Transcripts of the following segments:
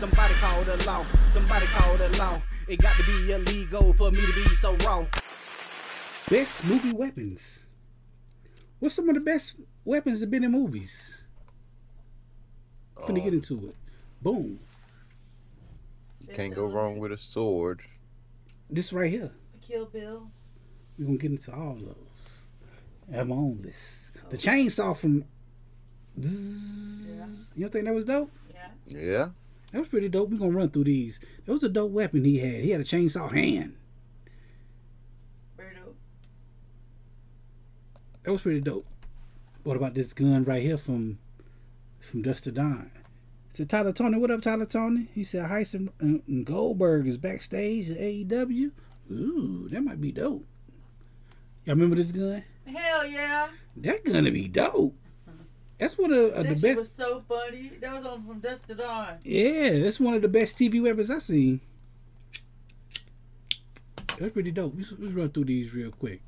Somebody call the law. Somebody call the law. It got to be illegal for me to be so raw. Best movie weapons. What's some of the best weapons that been in movies? Finna Um, get into it. Boom. You can't go wrong with a sword. This right here. Kill Bill. We're gonna get into all those. I have my own list. The chainsaw from Zzz. You don't think that was dope? Yeah. Yeah. That was pretty dope. We're gonna run through these. That was a dope weapon he had. He had a chainsaw hand. Very dope. That was pretty dope. What about this gun right here from from Dusk to Dawn? So Tyler Tony, what up, Tyler Tony? He said and, and- and Goldberg is backstage at AEW. Ooh, that might be dope. Y'all remember this gun? Hell yeah. That gonna be dope. That's one of, of that the shit best. was so funny. That was on from Dusk to Dawn. Yeah, that's one of the best TV weapons I've seen. That's pretty dope. Let's, let's run through these real quick.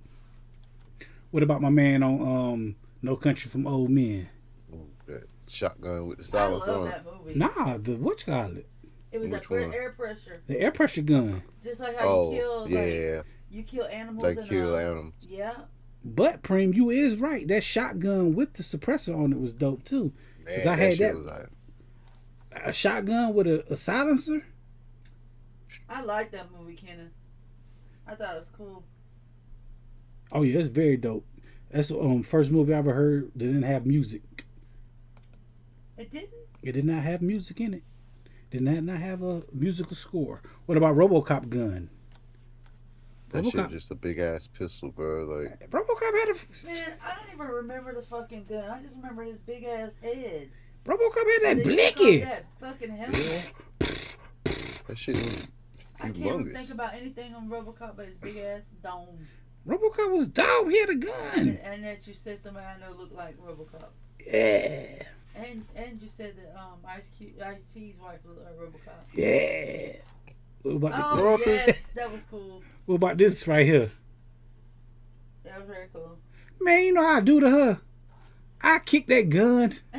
What about my man on um No Country from Old Men? Ooh, that shotgun with the I silence love on that movie. Nah, the what you call it? It was Which that air pressure. The air pressure gun. Just like how Oh, you kill like, yeah. you kill animals Like kill uh, animals. Yeah. But Prim, you is right. That shotgun with the suppressor on it was dope too. Man, 'Cause I that had shit that- was like, A shotgun with a, a silencer. I like that movie, Kenan. I thought it was cool. Oh yeah, it's very dope. That's um first movie I ever heard that didn't have music. It didn't? It did not have music in it. Did not not have a musical score. What about RoboCop gun? That shit RoboCop. just a big ass pistol, bro. Like, RoboCop had a Man, I don't even remember the fucking gun. I just remember his big ass head. RoboCop had that They took blicky. That fucking helmet. that shit was I can't even think about anything on RoboCop but his big ass dome. RoboCop was dope. He had a And, gun. and that you said somebody I know looked like RoboCop. Yeah, And and you said that um Ice Cube, Ice T's wife looked like RoboCop. yeah. What about, the- Oh yes, that was cool. what about this right here? That was very cool. Man, you know how I do to her. I kick that gun.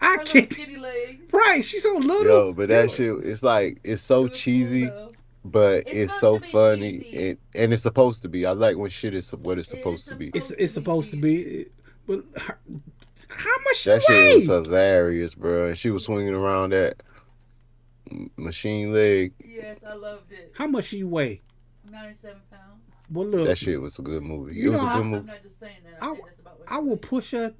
I Her kick. skinny legs. Right, she's so little. Yo, but that shit, it's like it's so It was cool, cheesy, but It's it's, so funny, cheesy. and, and it's supposed to be. I like when shit is what it's It is supposed to be. It's it's supposed to be, but her, how much she That shit weigh? was hilarious, bro. And she was swinging around that m- machine leg. Yes, I loved it. How much she weigh? Ninety-seven pounds. Well, look, That shit was a good movie. You It was a know, good I'm not just saying that. I, I- think that's about I will push her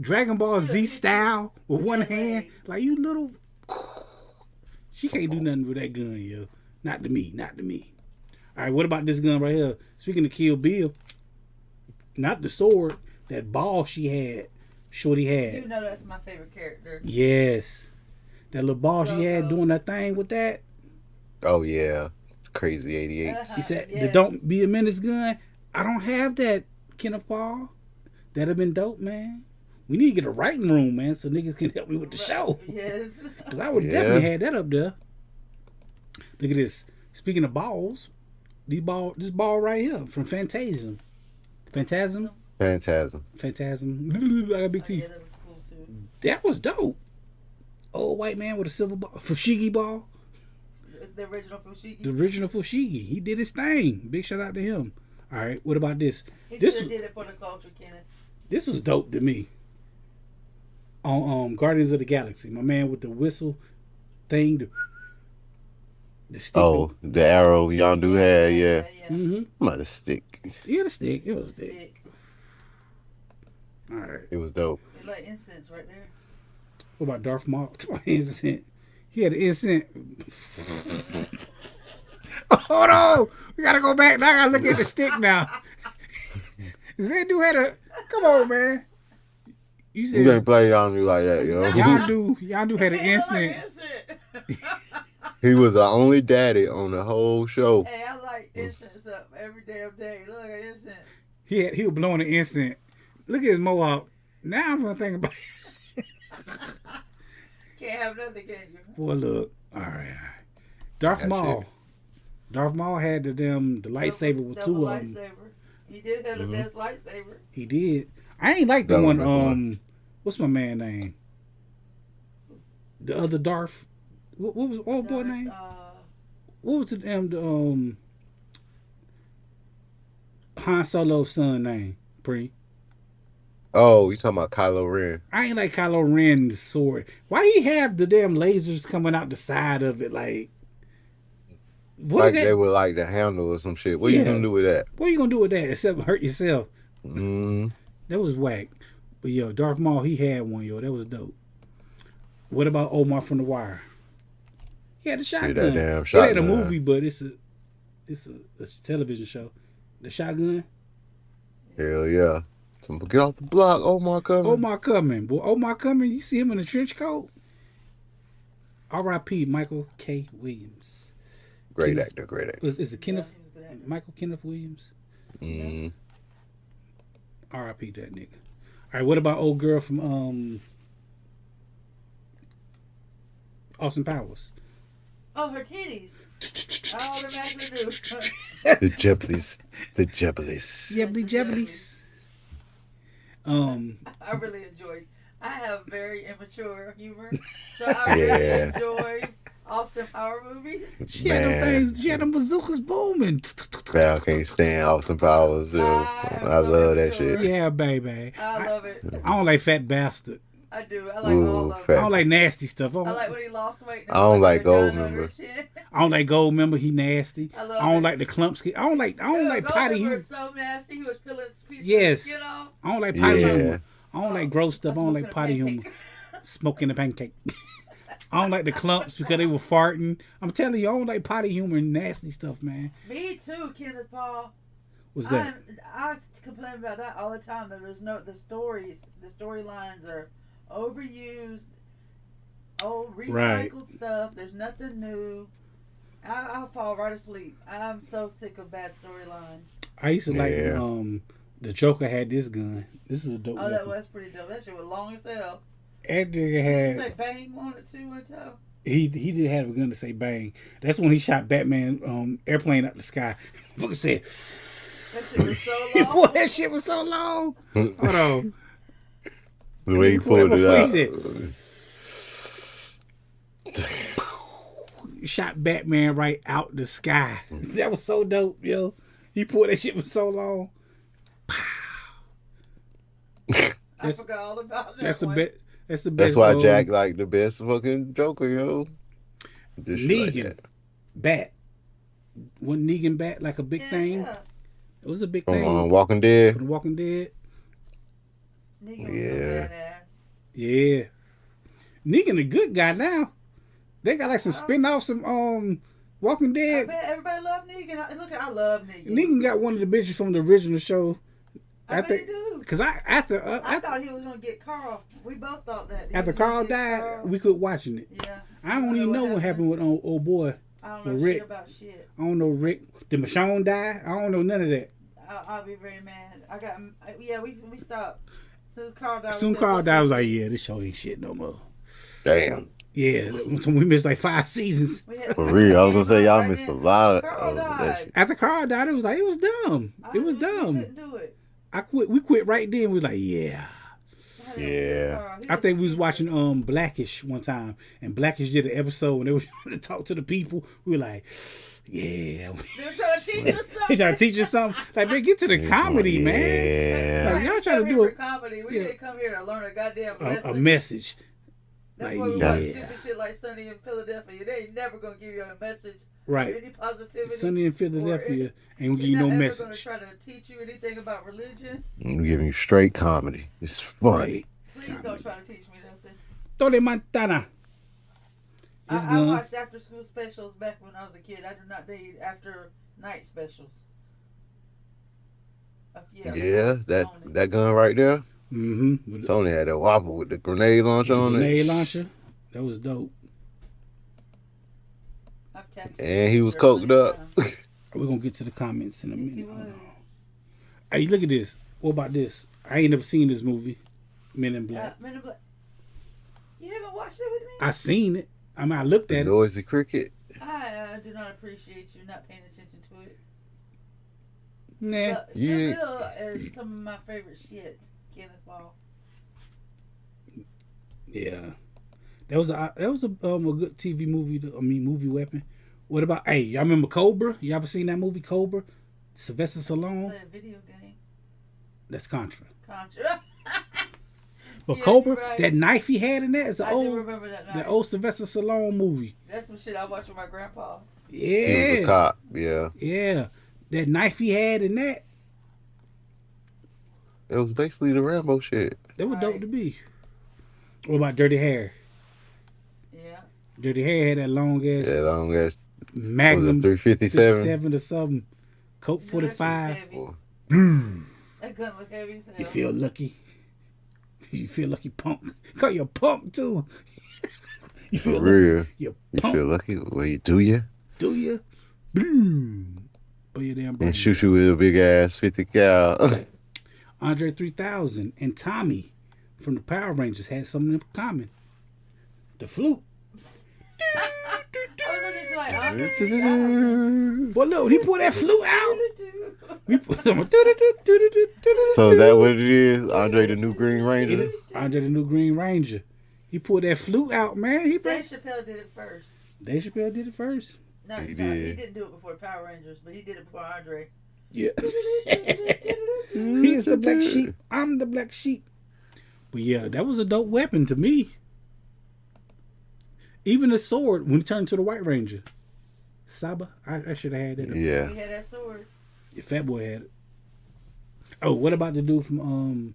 Dragon Ball Z style with one hand, like- like you little. She can't do nothing with that gun, yo. Not to me, not to me. All right, what about this gun right here? Speaking of Kill Bill, not the sword, that ball she had, Shorty had. You know that's my favorite character. Yes, that little ball she had uh-huh. doing that thing with that. Oh yeah, crazy eighty eight. Uh-huh. He said, the "Don't be a menace gun." I don't have that, Kenneth Paul. That'd have been dope, man. We need to get a writing room, man, so niggas can help me with the show. Yes. Cause I would Yeah. definitely had that up there. Look at this. Speaking of balls, these ball, this ball right here from Phantasm, Phantasm, Phantasm. Phantasm. I got big Oh, teeth. yeah, that was cool too. That was dope. Old white man with a silver ball, Fushigi ball. The original Fushigi. The original Fushigi. He did his thing. Big shout out to him. All right. What about this? he this should was- did it for the culture, Kenneth. This was dope to me. On um Guardians of the Galaxy, my man with the whistle thing, the, the stick. Oh, the arrow Yondu had. Yeah, yeah. Mm-hmm. I'm out of stick. Yeah, the stick. It was a stick. Stick. All right. It was dope. It's like incense right there. What about Darth Maul? Incense. He had an incense. Hold on. We gotta go back. Now I gotta look at the stick now. That dude had a. Come on, man. You said, You can't said play Yondu like that, yo. y'all do. Y'all do had an It incense. incense. he was the only daddy on the whole show. hey, I like incense up every damn day. Look at incense. He had, he was blowing the incense. Look at his mohawk. Now I'm gonna think about. Can't have nothing, can you? Boy, look. All right, all right. Darth That Maul. shit. Darth Maul had the them the lightsaber with two Double of them. lightsaber. He did have the Mhm. best lightsaber. He did. I ain't like the That one. was one. Um, what's my man name? the other Darth. What, what was old boy name? Uh, What was the damn the, um Han Solo's son name? Pre. Oh, you talking about Kylo Ren? I ain't like Kylo Ren's sword. Why he have the damn lasers coming out the side of it? Like, what like they would like the handle or some shit. What Yeah. you gonna do with that? What you gonna do with that except hurt yourself? Mm, That was whack. But yo, Darth Maul, he had one, yo. That was dope. What about Omar from The Wire? He had the shotgun. that damn It ain't a movie, but it's a it's a, a television show. The shotgun. hell yeah. Some, get off the block, Omar coming. Omar coming, boy. Omar coming. You see him in a trench coat. R.I.P. Michael K. Williams. great Kenneth- actor, great actor. Is, is it Kenneth? he was a good actor. Michael Kenneth Williams. Mm, R.I.P. that nigga. All right. What about old girl from um Austin Powers? Oh, her titties. I automatically do. the Jebblies, the Jebblies. Jebbly jebblies. Um. I really enjoyed. I have very immature humor, so I Yeah. really enjoy Austin Power movies. She had them things. She had them bazookas booming. Val can't stand Austin Powers. I I love that shit. Yeah, baby. I I, love it. I don't like fat bastard. I do. I like Ooh, all of I don't like nasty stuff. I don't, I like when he lost weight. and I don't put like Goldmember. I don't like Goldmember. He nasty. I love I don't it. like the Klumps. I don't like. I don't Dude, like Gold potty Member humor. so nasty. He was peeling pieces Yes. of skin. I don't like potty Yeah. humor. I don't like gross stuff. I don't like potty pancake. humor. Smoking the pancake. I don't like the Klumps because they were farting. I'm telling you, I don't like potty humor and nasty stuff, man. Me too, Kenneth Paul. What's that? I'm, I complain about that all the time. That there's no the stories, the storylines are overused, old recycled Right. stuff. There's nothing new. I, I'll fall right asleep. I'm so sick of bad storylines. I used to like Yeah. um the Joker had this gun. This is a dope Oh, that was pretty dope. That shit was long as hell. That nigga Did you had say bang on it too one time? he he did have a gun to say bang. That's when he shot Batman um airplane out the sky. Fucker said That shit was so Boy, long. that shit was so long. Hold on. The way he He pulled pulled it it out. before He shot Batman right out the sky. That was so dope, yo. He pulled that shit for so long. I That's- forgot all about that. That's the best. That's the best. That's why Jack like the best fucking Joker, yo. Just shit like Negan bat. Wasn't Negan bat like a big Yeah, thing? yeah. It was a big From thing. um, Walking Dead. For The Walking Dead. Negan was Yeah. so badass. Yeah. Negan a good guy now. They got like some Oh. spin-offs some um Walking I Dead. bet everybody love Negan. I- Look, I love Negan. Negan got one of the bitches from the original show. I, I think- do. Cause I after uh, I after, thought he was gonna get Carl. We both thought that. After was Carl died, Carl. we quit watching it. yeah, I don't even know what happened with old, old boy. I don't know with shit Rick. about shit. I don't know Rick. Did Michonne die? I don't know none of that. I, I'll be very mad. I got. Yeah, we we stopped. As soon as Carl died. we Soon said, Carl died. I was like, yeah, this show ain't shit no more. Damn. Yeah, we missed like five seasons. For real. I was gonna say y'all Right missed a lot of, Carl died. After Carl died, it was like it was dumb. I It was dumb. do it. I quit. We quit right then. We was like, yeah. I Yeah. get Carl. He I think we was watching um Blackish one time, and Blackish did an episode when they were trying to talk to the people. We were like, yeah. They were trying to teach us something. They something. trying to teach us something. Like, they get to the comedy, man. Yeah. Like, y'all trying to do a- comedy. We yeah. didn't come here to learn a goddamn A, lesson. a message. That's like, why we yeah. watch stupid shit like Sunny in Philadelphia. They ain't never gonna give you a message Right. any positivity. Sunny in Philadelphia ain't gonna give They're you no not ever gonna message. try to teach you anything about religion. I'm giving you straight comedy. It's funny. Right. Please don't try to teach me nothing. Tony Montana. This I, I watched after school specials back when I was a kid. I do not date after night specials. Uh, yeah, Yeah, that Sony. that gun right there. Mm-hmm. With the Tony had that whopper with the grenade launcher on grenade it. Grenade launcher. That was dope. And he was coked up. We're gonna get to the comments in a Yes, he minute. was. Hey, look at this. What about this? I ain't never seen this movie, Men in Uh, Black. Men in Black. You haven't watched it with me? I seen it. I mean, I looked The at it. noisy cricket. I uh, do not appreciate you not paying attention to it. Nah. But You- is some of my favorite shit. Kenneth Paul. Yeah. That was a that was a um a good TV movie. To, I mean movie weapon. What about hey? Y'all remember Cobra? You ever seen that movie Cobra? Sylvester Stallone. Play a video game. That's Contra. Contra. But Yeah, Cobra, right. that knife he had in that is an I old remember that night. that old Sylvester Stallone movie. That's some shit I watched with my grandpa. Yeah, He was a Yeah, cop. Yeah. yeah. That knife he had in that It was basically the Rambo shit. that was dope to be. What about Dirty Harry? Yeah. Dirty Harry had that long ass That long ass was Magnum it three fifty seven? 57 or something. Coke Yeah, that forty shit's five. That gun look heavy as hell. You feel lucky. You feel lucky punk. Call you punk too. you feel For lucky. real. You You punk, feel lucky? Well, you do you? do you? Boom. But oh, your damn. And shoot you with a big ass fifty cal. Andre 3000 and Tommy from the Power Rangers had something in common. The flute. I was looking at you like, Andre 3000. Boy, look, he pulled that flute out. We put some. so that what it is? Andre the new Green Ranger? Andre the new Green Ranger. He pulled that flute out, man. He Dave. Chappelle did it first. Dave Chappelle did it first. No, He no, he did. didn't do it before Power Rangers, but he did it before Andre. Yeah. he is the black sheep. I'm the black sheep. But yeah, that was a dope weapon to me. Even the sword when he turned to the White Ranger. Saba, I, I should have had that. Yeah. He had that sword. Your fat boy had it. Oh, what about the dude from um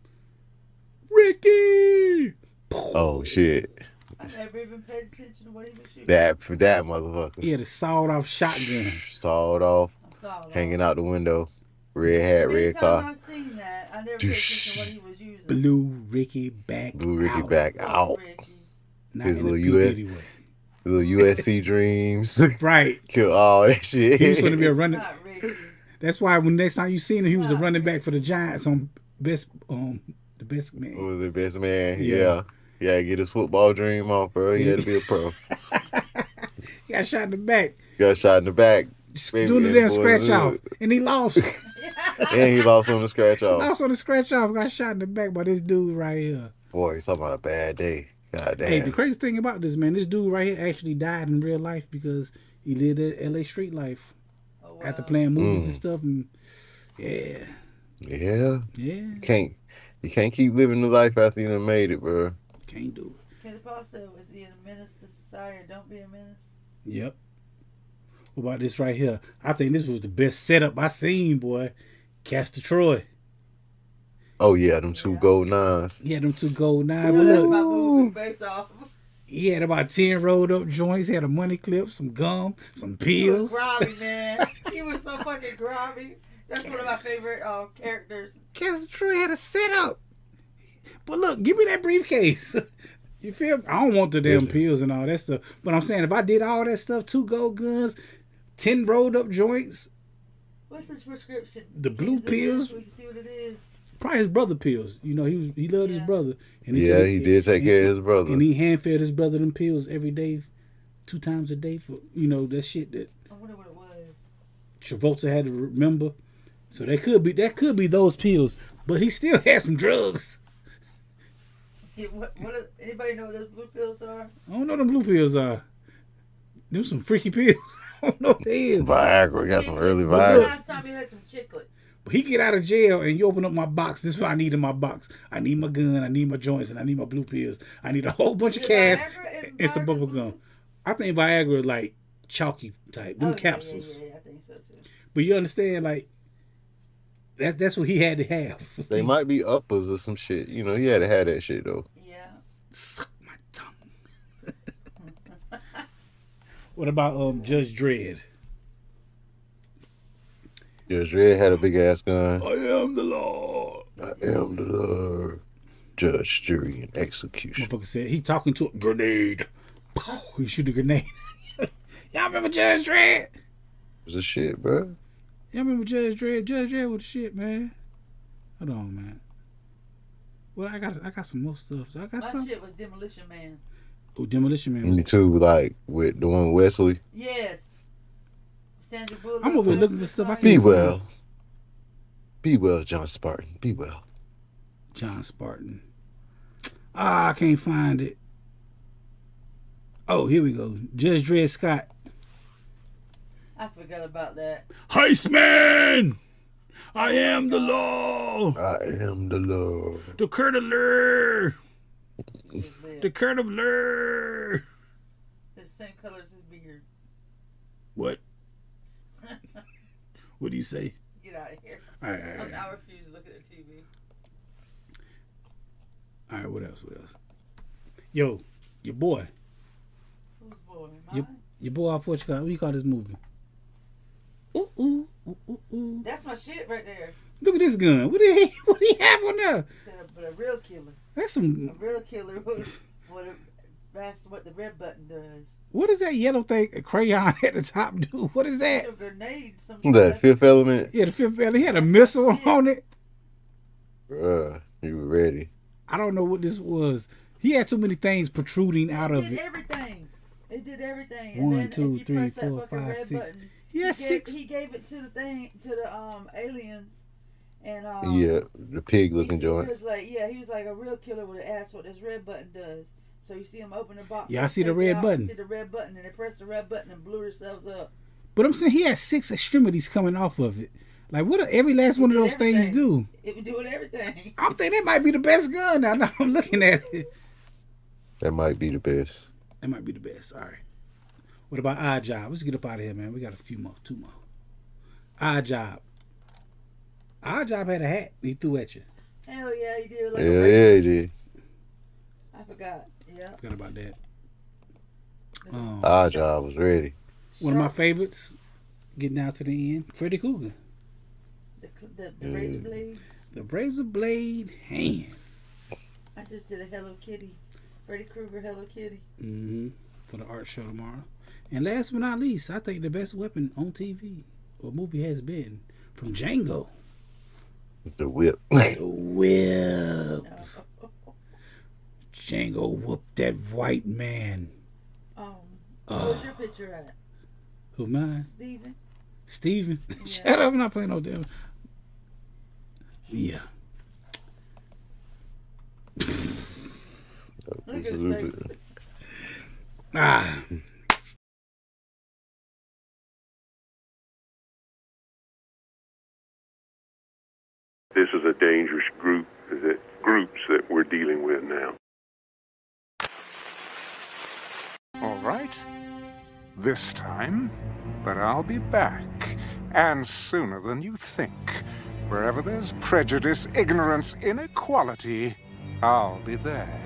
Ricky? Oh shit. I never even paid attention to what he was shooting. That for that motherfucker. He had a sawed off shotgun. Sawed off, I saw it. hanging out the window. Red hat, Many red times car. I've seen that. I never paid attention to what he was using. Blew Ricky back. Blue Ricky out. back out. Ricky. Not His in little US Diddy way. Little USC dreams. Right. Kill all that shit. He was going to be a running. That's why when next time you seen him, he was a running back for the Giants on best um the best man. Who man. was the best man? Yeah. Yeah. Yeah, get his football dream off, bro. He had to be a pro. He got shot in the back, Got shot in the back, Baby, doing the damn scratch off, and he lost. and he lost on the scratch off. lost on the scratch off. Got shot in the back by this dude right here. Boy, he's talking about a bad day. God damn. Hey, the crazy thing about this man, this dude right here actually died in real life because he lived a LA street life Oh, after playing movies Mm. and stuff. And yeah, yeah. yeah, Can't you can't keep living the life after you done made it, bro. can't do it. Kenny Paul said, was he a menace to society or don't be a menace? Yep. What about this right here? I think this was the best setup I seen, boy. Castor Troy. Oh yeah, them two Yeah. gold nines. He had them two gold nine. You But know, that's look, my movie face off. he had about ten rolled up joints. He had a money clip, some gum, some He was pills. grimy, man. he was so fucking grimy. That's one of my favorite uh, characters. Castor Troy had a setup. But look, give me that briefcase. you feel? me? I don't want the damn Listen. pills and all that stuff. But I'm saying if I did all that stuff, two gold guns, ten rolled up joints, What's his prescription? The blue Is it this? pills? We can see what it is. Probably his brother pills. You know, he was he loved his brother. And Yeah, said he did take care of his brother. And he hand fed his brother them pills every day, two times a day for you know that shit that I wonder what it was. Travolta had to remember. So that could be that could be those pills, but he still had some drugs. Yeah, what, what are, anybody know what those blue pills are? I don't know what them blue pills are. Them some freaky pills. I don't know what they is. Viagra got some early When's Viagra. Last time you had some chiclets. But he get out of jail and you open up my box. This is what I need in my box. I need my gun. I need my joints, and I need my blue pills. I need a whole bunch of Is cash Viagra- is and some bubble gum. I think Viagra like chalky type, them Oh, capsules. Yeah, yeah, yeah, I think so too. But you understand, like that's that's what he had to have. They might be uppers or some shit. You know, he had to have that shit though. Yeah. suck my tongue. what about um Judge Dredd? Judge Dredd had a big ass gun. I am the law. I am the Lord. Judge, jury, and execution. Motherfucker said he talking to a grenade. Pow, He shoot a grenade. Y'all remember Judge Dredd? Was the shit, bro? Y'all remember Judge Dredd? Judge Dredd with the shit, man. Hold on, man. Well, I got I got some more stuff. I got My some. shit was Demolition Man. Oh, Demolition Man. Me too. Like with the one Wesley. Yes. Sandra Bullock. I'm over here looking for stuff I Snipes. Be well. Be well, John Spartan. Be well. John Spartan. Ah, I can't find it. Oh, here we go. Judge Dred Scott. I forgot about that. Heistman! I am the law. I am the law. The Curtler. His lip. The Curtler. The same color as his beard. What? What do you say? Get out of here. All right, all right, all I'm, right. I refuse to look at the TV. All right, what else? What else? Yo, your boy. Who's boy? Mine? Your boy off what you call, what you call this movie? Ooh, ooh, ooh, ooh, ooh. That's my shit right there. Look at this gun. What do he, what do he have on there? Said a, but a real killer. That's some. A real killer would, would have, that's what the red button does. What is that yellow thing? A crayon at the top, dude. What is that? A grenade. That fifth element, Yeah, the fifth element. He had a missile on it. Uh, you were ready. I don't know what this was. He had too many things protruding out It of did it. everything. It did everything. One, and then two, if you three, press four, fucking five, red six. Button, He had gave, six. He gave it to the thing to the um aliens, and um, Yeah, the pig he, looking he joint. was like, yeah, he was like a real killer would have asked what this red button does. So you see him open the box. Yeah, I see the red out, button. See the red button, and they press the red button and blew themselves up. But I'm saying he had six extremities coming off of it. Like what? do every last one of did those things do? It was doing everything. I think that might be the best gun. Now, now I'm looking at it. That might be the best. That might be the best. All right. What about Odd Job? Let's get up out of here, man. We got a few more, two more. Odd Job. Odd Job had a hat he threw at you. Hell yeah, he did. Like Yeah, yeah, razor. it is. I forgot. Yeah. Forgot about that. Um, Odd Job was ready. one of my favorites. Getting down to the end. Freddy Krueger. The, the, the razor Mm. blade. The razor blade hand. I just did a Hello Kitty. Freddy Krueger Hello Kitty. hmm For the art show tomorrow. And last but not least, I think the best weapon on TV or movie has been from Django. The whip. The whip. No. Django whooped that white man. Um, Oh. where's your picture at? Who mine? Steven? Steven. Yeah. Shut up, I'm not playing no damn. Yeah. Look at his. Ah. This is a dangerous group that groups that we're dealing with now. All right. This time. But I'll be back. And sooner than you think. Wherever there's prejudice, ignorance, inequality, I'll be there.